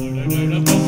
Forever.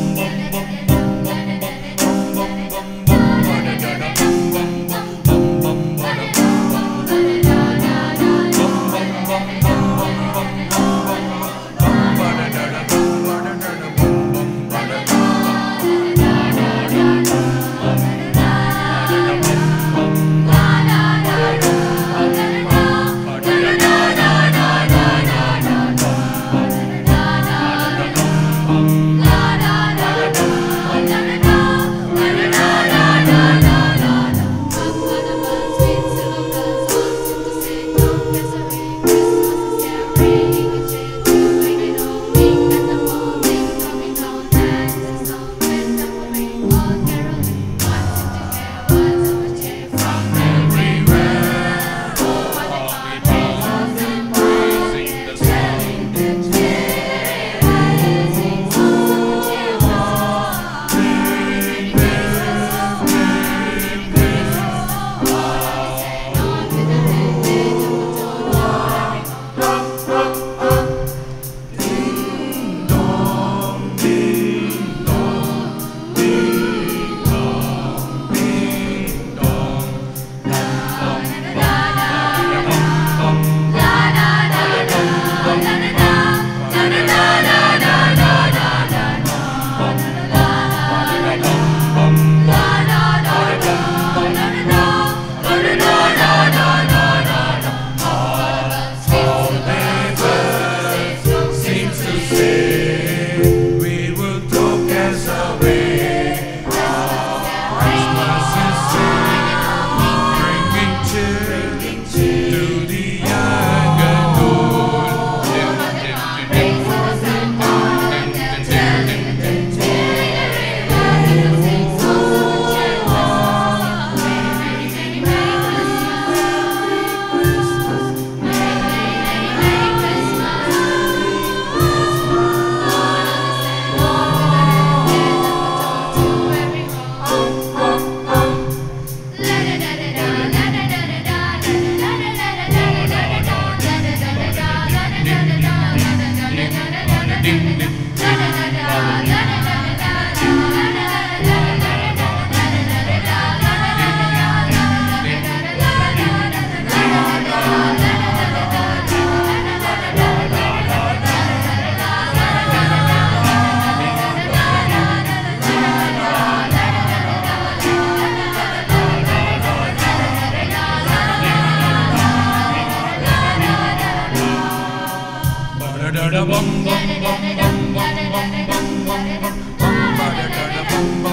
da bum bum bum bum bum bum bum bum bum bum bum